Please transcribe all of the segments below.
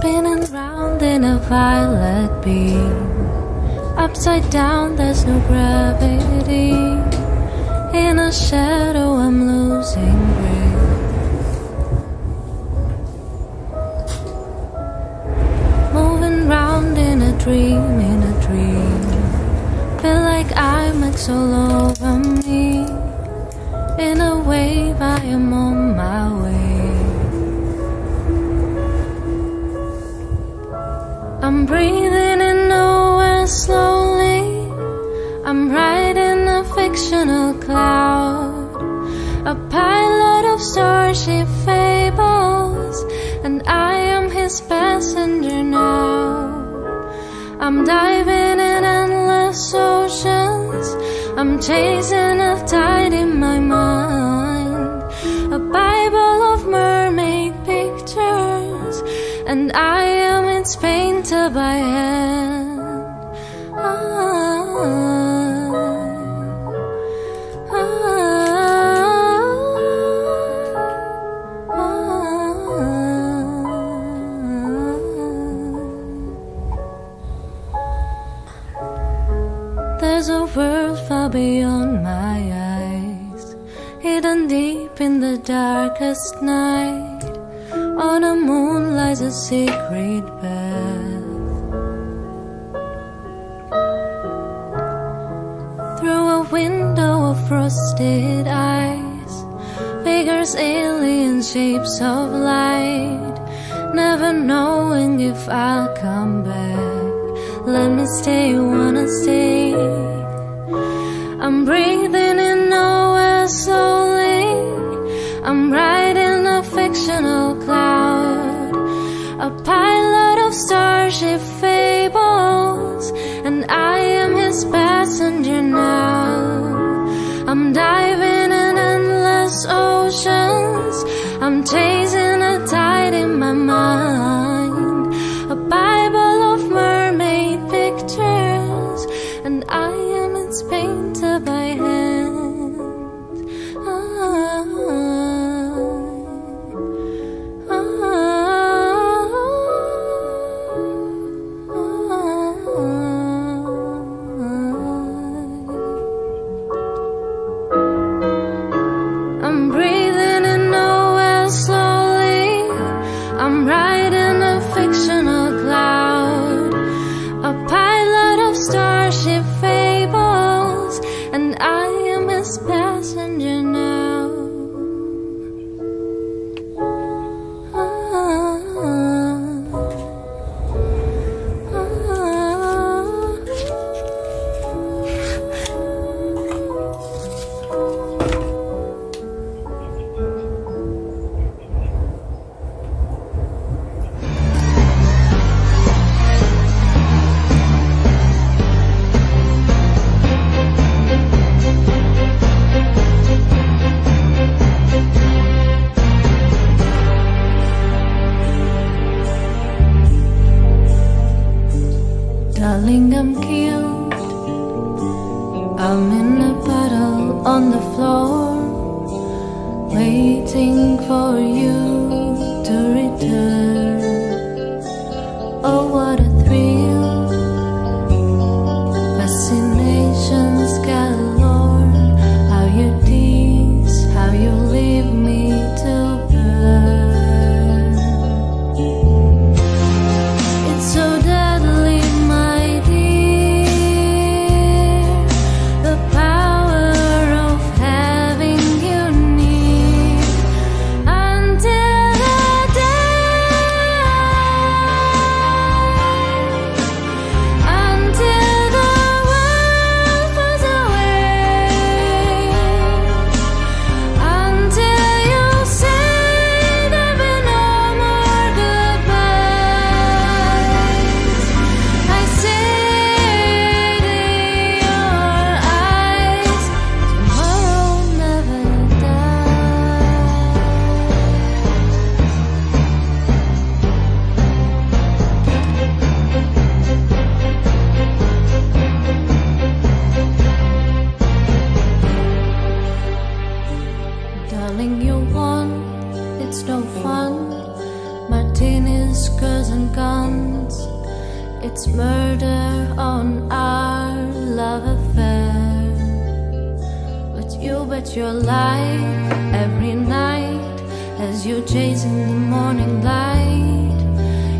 Spinning round in a violet beam. Upside down, there's no gravity. In a shadow, I'm losing breath. Moving round in a dream, in a dream. Feel like I'm all over me. In a wave, I am on I'm breathing in nowhere slowly. I'm riding a fictional cloud, a pilot of starship fables, and I am his passenger now. I'm diving in endless oceans. I'm chasing a tide in my mind, a Bible of mermaid pictures, and I its painter by hand. There's a world far beyond my eyes, hidden deep in the darkest night. On a moon lies a secret path. Figures alien shapes of light. Never knowing if I'll come back. Let me stay, wanna stay. I'm breathing in nowhere slowly. I'm riding a fictional cloud, a pilot of starship this ocean life every night as you chase in the morning light.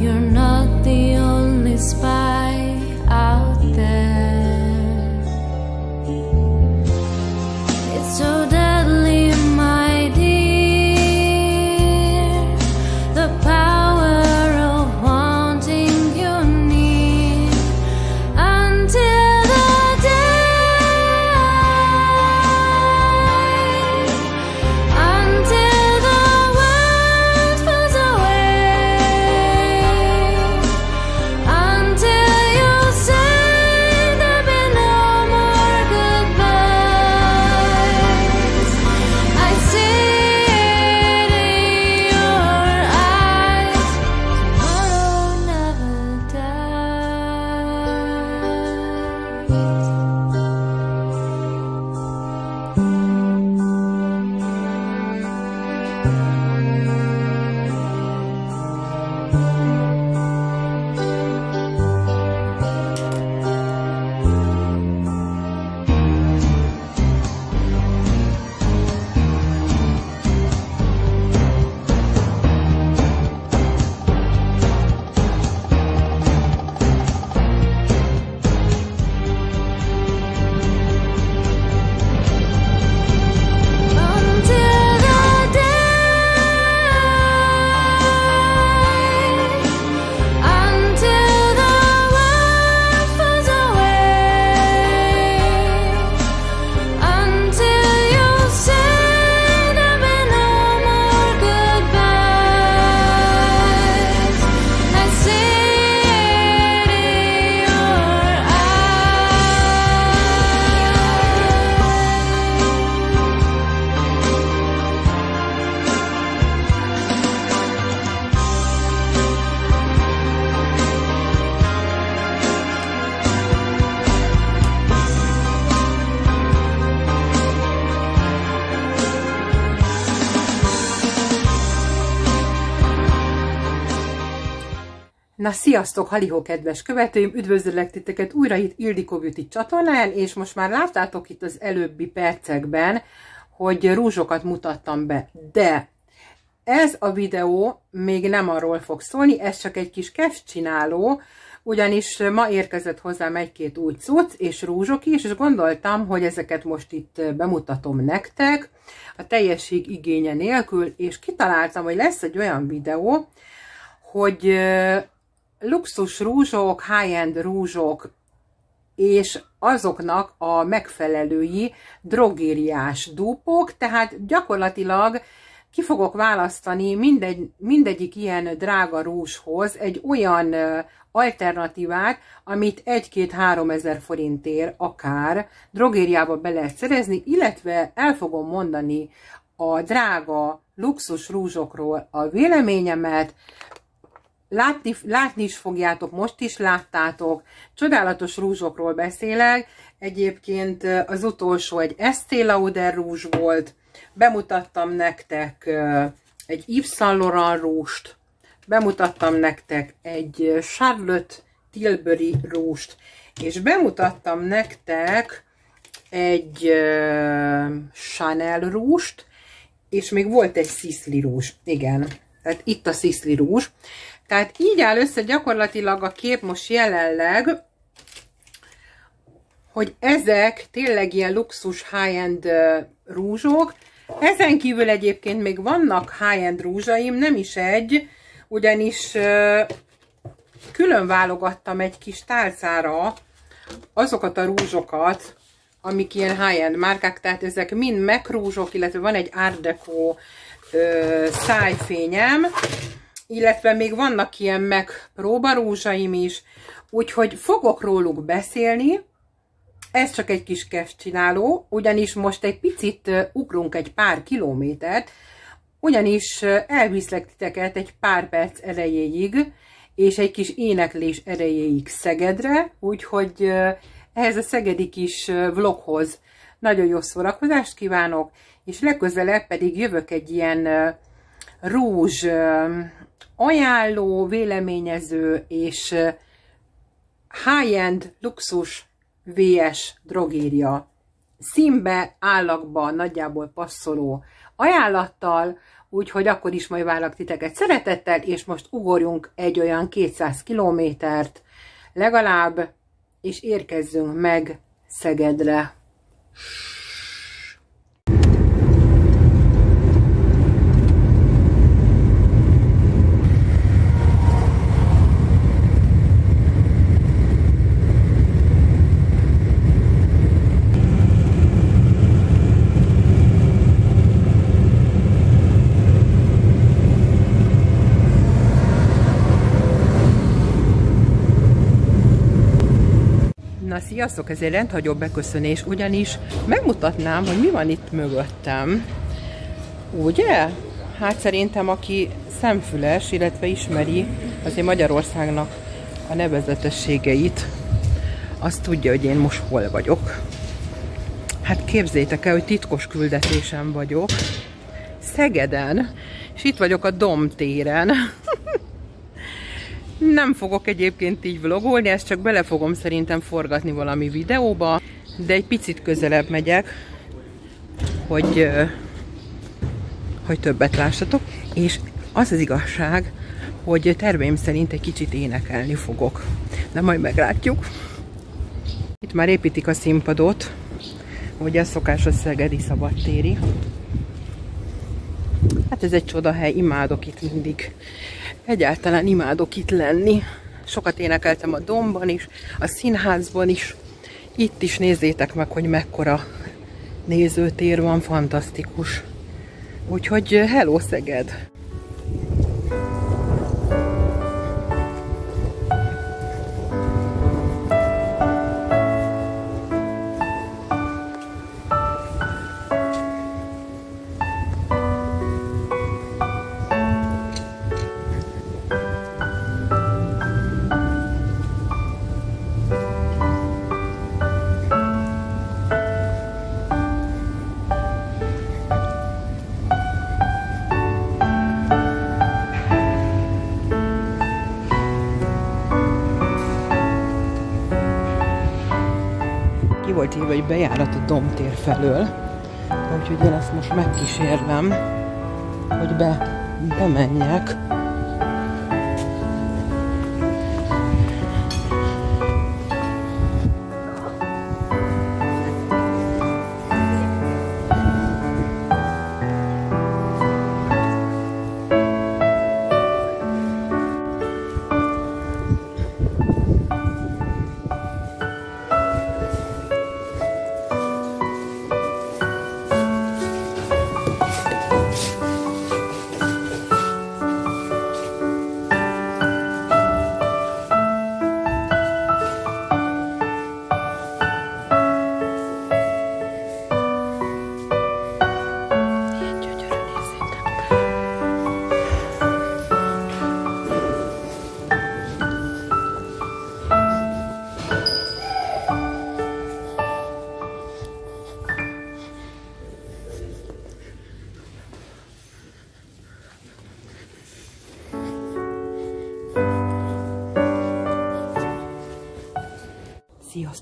You're not the only spy out Na sziasztok, halihó kedves követőim, üdvözöllek titeket újra itt Ildikó Beauty csatornán, és most már láttátok itt az előbbi percekben, hogy rúzsokat mutattam be, de ez a videó még nem arról fog szólni, ez csak egy kis csináló, ugyanis ma érkezett hozzám egy-két új cucc és rúzsok is, és gondoltam, hogy ezeket most itt bemutatom nektek a teljesség igénye nélkül, és kitaláltam, hogy lesz egy olyan videó, hogy luxus rúzsok, high-end rúzsok, és azoknak a megfelelői drogériás dúpok, tehát gyakorlatilag ki fogok választani mindegy, mindegyik ilyen drága rúzshoz egy olyan alternatívát, amit 1-2-3 ezer forintért akár. Drogériába be lehet szerezni, illetve el fogom mondani a drága luxus rúzsokról a véleményemet, Látni, látni is fogjátok, most is láttátok. Csodálatos rúzsokról beszélek. Egyébként az utolsó egy Estée Lauder rúzs volt. Bemutattam nektek egy Yves Saint Laurent rúst. Bemutattam nektek egy Charlotte Tilbury rúst. És bemutattam nektek egy Chanel rúst, és még volt egy Sisley rúzs. Igen, tehát itt a Sisley rúzs. Tehát így áll össze gyakorlatilag a kép most jelenleg, hogy ezek tényleg ilyen luxus high-end rúzsok. Ezen kívül egyébként még vannak high-end rúzsaim, nem is egy, ugyanis külön válogattam egy kis tálcára azokat a rúzsokat, amik ilyen high-end márkák, tehát ezek mind MAC rúzsok, illetve van egy Art Deco ö, szájfényem, illetve még vannak ilyen meg próbarúzsaim is, úgyhogy fogok róluk beszélni, ez csak egy kis csináló, ugyanis most egy picit ugrunk egy pár kilométert, ugyanis elviszlek titeket egy pár perc erejéig, és egy kis éneklés erejéig Szegedre, úgyhogy ehhez a szegedi kis vloghoz nagyon jó szórakozást kívánok, és legközelebb pedig jövök egy ilyen rúzs ajánló, véleményező és high-end luxus VS drogéria színbe, állagba nagyjából passzoló ajánlattal, úgyhogy akkor is majd várlak titeket szeretettel, és most ugorjunk egy olyan 200 kilométert legalább, és érkezzünk meg Szegedre. Na sziasztok, ez egy rendhagyó beköszönés, ugyanis megmutatnám, hogy mi van itt mögöttem. Ugye? Hát szerintem, aki szemfüles, illetve ismeri azért Magyarországnak a nevezetességeit, azt tudja, hogy én most hol vagyok. Hát képzétek el, hogy titkos küldetésem vagyok. Szegeden, és itt vagyok a Domtéren. Nem fogok egyébként így vlogolni, ezt csak bele fogom szerintem forgatni valami videóba, de egy picit közelebb megyek, hogy, hogy többet lássatok. És az az igazság, hogy terveim szerint egy kicsit énekelni fogok. De majd meglátjuk. Itt már építik a színpadot, ugye a szokásos szegedi szabadtéri. Hát ez egy csodahely, imádok itt mindig Egyáltalán imádok itt lenni. Sokat énekeltem a domban is, a színházban is. Itt is nézzétek meg, hogy mekkora nézőtér van, fantasztikus. Úgyhogy hello Szeged! Volt írva, hogy bejárat a domtér felől. Úgyhogy én ezt most megkísérlem, hogy be, bemenjek.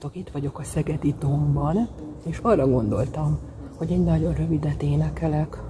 Sziasztok, itt vagyok a Szegedi Domban, és arra gondoltam, hogy egy nagyon rövidet énekelek.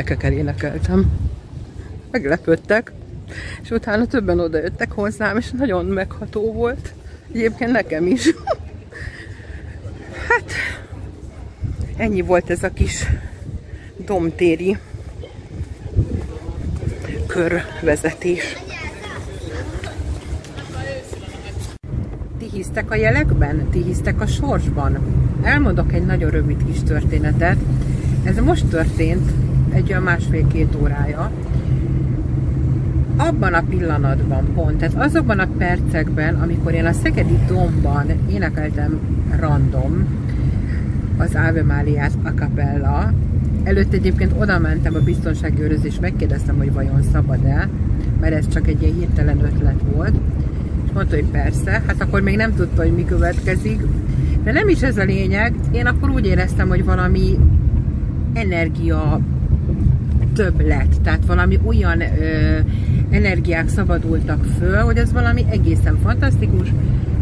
Gyerekekkel énekeltem. Meglepődtek, és utána többen odajöttek hozzám, és nagyon megható volt. Egyébként nekem is. Hát, ennyi volt ez a kis domtéri körvezetés. Ti hisztek a jelekben? Ti hisztek a sorsban? Elmondok egy nagyon rövid kis történetet. Ez most történt, egy olyan másfél-két órája, abban a pillanatban pont, tehát azokban a percekben, amikor én a Szegedi Domban énekeltem random az Ave Máriát a capella, előtt egyébként oda mentem a biztonsági őrözés, megkérdeztem, hogy vajon szabad-e, mert ez csak egy ilyen hirtelen ötlet volt, és mondta, hogy persze, hát akkor még nem tudta, hogy mi következik, de nem is ez a lényeg, én akkor úgy éreztem, hogy valami energia több lett, tehát valami olyan ö, energiák szabadultak föl, hogy ez valami egészen fantasztikus.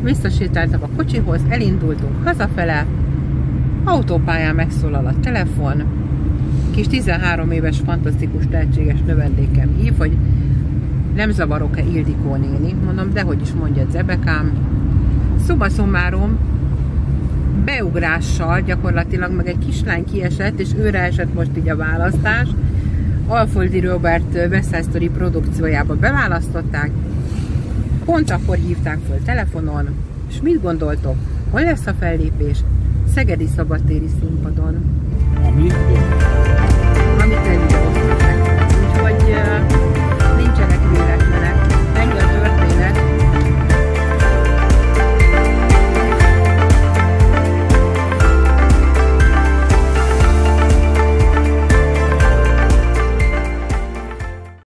Visszasétáltam a kocsihoz, elindultunk hazafele, autópályán megszólal a telefon, kis 13 éves fantasztikus tehetséges növendékem hív, hogy nem zavarok-e Ildikó néni? Mondom, dehogy is mondja Zebekám. Szuba szumárom, beugrással gyakorlatilag meg egy kislány kiesett, és őre esett most így a választás, Alföldi Robert West Side Story produkciójába beválasztották. Pont akkor hívták föl telefonon, és mit gondoltok, hol lesz a fellépés? Szegedi Szabadtéri színpadon. Amit? Amit elindították. Úgyhogy